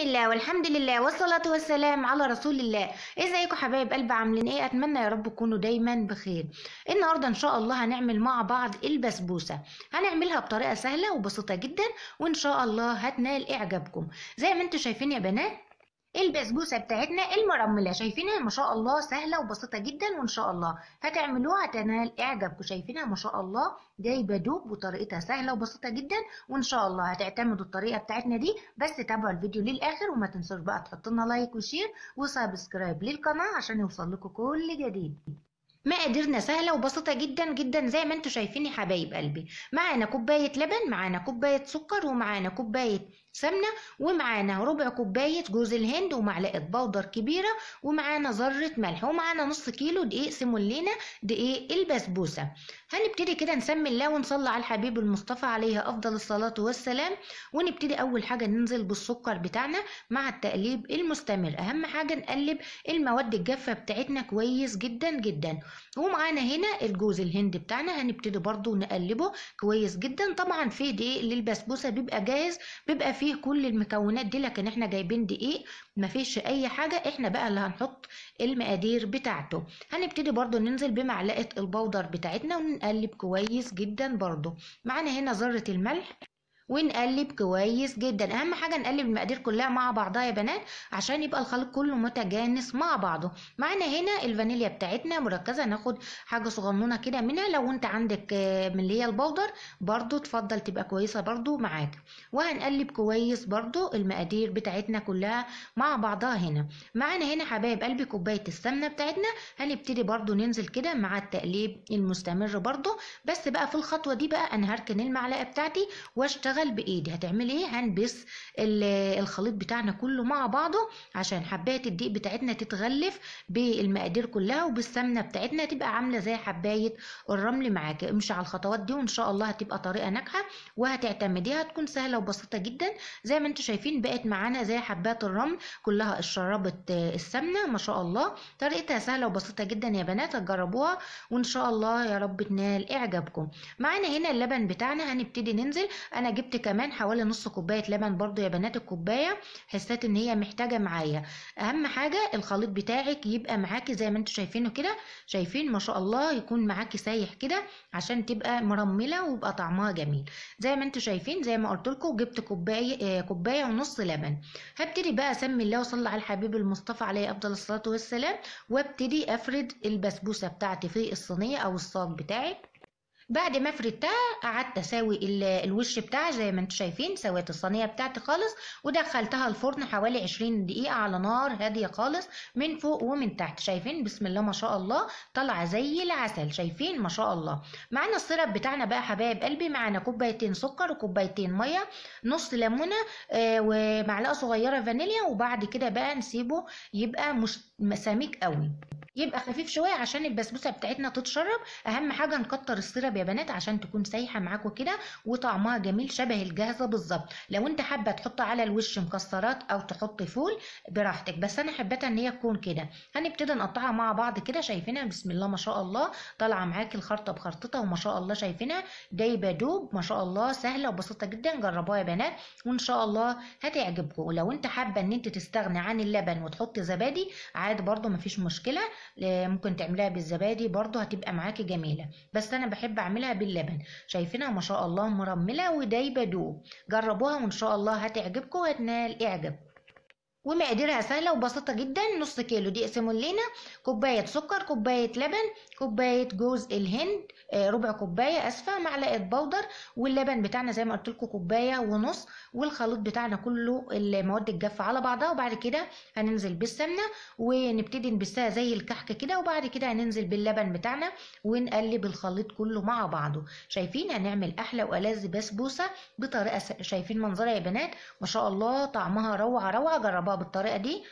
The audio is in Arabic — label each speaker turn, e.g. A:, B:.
A: بسم الله والحمد لله والصلاة والسلام على رسول الله. إزيكم حبايب قلب عاملين إيه؟ أتمنى يا رب تكونوا دايما بخير. النهارده إن شاء الله هنعمل مع بعض البسبوسة. هنعملها بطريقة سهلة وبسيطة جدا وإن شاء الله هتنال إعجابكم. زي ما أنتم شايفين يا بنات البسبوسة بتاعتنا المرملة. شايفينها؟ ما شاء الله سهلة وبسيطة جدا وإن شاء الله. هتعملوها تنال اعجابكم شايفينها؟ ما شاء الله جايبة دوب وطريقتها سهلة وبسيطة جدا وإن شاء الله هتعتمدوا الطريقة بتاعتنا دي. بس تابعوا الفيديو للآخر وما تنسوش بقى تحطوا لنا like و share و subscribe للقناة عشان يوصل لكم كل جديد. مقاديرنا سهلة وبسيطة جدا جدا زي ما أنتم شايفين يا حبايب قلبي. معانا كوباية لبن معانا كوباية سكر ومعانا كوباية سمنة ومعانا ربع كوباية جوز الهند ومعلقة powder كبيرة ومعانا ذرة ملح ومعانا نص كيلو دقيق سيمولينا دقيق البسبوسة. هنبتدي كده نسمي الله ونصلي على الحبيب المصطفى عليه أفضل الصلاة والسلام. ونبتدي أول حاجة ننزل بالسكر بتاعنا مع التقليب المستمر. أهم حاجة نقلب المواد الجافة بتاعتنا كويس جدا جدا. ومعانا هنا الجوز الهند بتاعنا هنبتدي برضو نقلبه كويس جدا. طبعا في دقيق للبسبوسة بيبقى جاهز بيبقى فيه كل المكونات دي لكن إحنا جايبين دقيق مفيش أي حاجة. إحنا بقى اللي هنحط المقادير بتاعته. هنبتدي برضو ننزل بمعلقة البودر بتاعتنا ونقلب كويس جدا برضو. معانا هنا ذرة الملح. ونقلب كويس جدا. أهم حاجة نقلب المقادير كلها مع بعضها يا بنات عشان يبقى الخليط كله متجانس مع بعضه. معانا هنا الفانيليا بتاعتنا مركزة. ناخد حاجة صغنونة كده منها. لو أنت عندك من اللي هي البودر برضو تفضل تبقى كويسة برضو معاك. وهنقلب كويس برضو المقادير بتاعتنا كلها مع بعضها هنا. معانا هنا حبايب قلبي كوباية السمنة بتاعتنا. هنبتدي برضو ننزل كده مع التقليب المستمر برضو. بس بقى في الخطوة دي بقى أنا هركن المعلقة بتاعتي واشتغل هشتغل بايدي هتعملي إيه؟ هنبس الخليط بتاعنا كله مع بعضه عشان حباية الدقيق بتاعتنا تتغلف بالمقادير كلها وبالسمنة بتاعتنا تبقى عاملة زي حباية الرمل معاكي امشي على الخطوات دي وإن شاء الله هتبقى طريقة ناجحة وهتعتمديها هتكون سهلة وبسيطة جدا. زي ما أنتم شايفين بقت معانا زي حبات الرمل كلها اشربت السمنة. ما شاء الله. طريقتها سهلة وبسيطة جدا يا بنات. هتجربوها وإن شاء الله يا رب تنال إعجابكم. معانا هنا اللبن بتاعنا. هنبتدي ننزل. أنا جبت كمان حوالي نص كوباية لبن برضو يا بنات الكوباية حسيت إن هي محتاجة معايا. أهم حاجة الخليط بتاعك يبقى معاكي زي ما أنتم شايفينه كده شايفين ما شاء الله يكون معاكي سايح كده عشان تبقى مرملة ويبقى طعمها جميل. زي ما أنتم شايفين زي ما قلت لكم جبت كوباية آه كوباية ونص لبن. هبتدي بقى أسمي الله وصلي على الحبيب المصطفى عليه أفضل الصلاة والسلام وابتدي أفرد البسبوسة بتاعتي في الصينية أو الصاج بتاعي بعد ما فردتها قعدت أساوي الوش بتاعي زي ما أنتم شايفين سويت الصينية بتاعتي خالص ودخلتها الفرن حوالي 20 دقيقة على نار هادية خالص من فوق ومن تحت. شايفين؟ بسم الله ما شاء الله طالعة زي العسل. شايفين؟ ما شاء الله. معانا ال syrup بتاعنا بقى حبايب قلبي. معانا كوبايتين سكر وكوبايتين مية نص ليمونة آه ومعلقة صغيرة فانيليا وبعد كده بقى نسيبه يبقى مش سميك قوي. يبقى خفيف شوية عشان البسبوسة بتاعتنا تتشرب. أهم حاجة نكتر ال syrup يا بنات عشان تكون سايحة معاكم كده وطعمها جميل شبه الجاهزة بالظبط. لو أنت حابة تحط على الوش مكسرات أو تحط فول براحتك. بس أنا حبيتها إن هي تكون كده. هنبتدي نقطعها مع بعض كده شايفينها؟ بسم الله ما شاء الله. طالعة معاكي الخرطة بخرطتها وما شاء الله شايفينها؟ دايبة دوب ما شاء الله سهلة وبسيطة جدا. جربوها يا بنات وإن شاء الله هتعجبكم. ولو أنت حابة إن أنت تستغني عن اللبن وتحطي زبادي عادي برده مفيش مشكلة. ممكن تعمليها بالزبادي برضو هتبقى معاكي جميلة. بس أنا بحب أعملها باللبن. شايفينها ما شاء الله مرملة ودايبة دوب. جربوها وإن شاء الله هتعجبكم وهتنال اعجاب ومقاديرها سهلة وبسيطة جدا. نص كيلو دقيق سيمولينا كوباية سكر كوباية لبن كوباية جوز الهند ربع كوباية أسفة معلقة بودر واللبن بتاعنا زي ما قلت لكم كوباية ونص والخليط بتاعنا كله المواد الجافة على بعضها. وبعد كده هننزل بالسمنة ونبتدي نبسها زي الكحك كده. وبعد كده هننزل باللبن بتاعنا ونقلب الخليط كله مع بعضه. شايفين هنعمل أحلى وألذ بسبوسة بطريقة شايفين منظرها يا بنات؟ ما شاء الله طعمها روعة روعة. جربوها بالطريقة دي.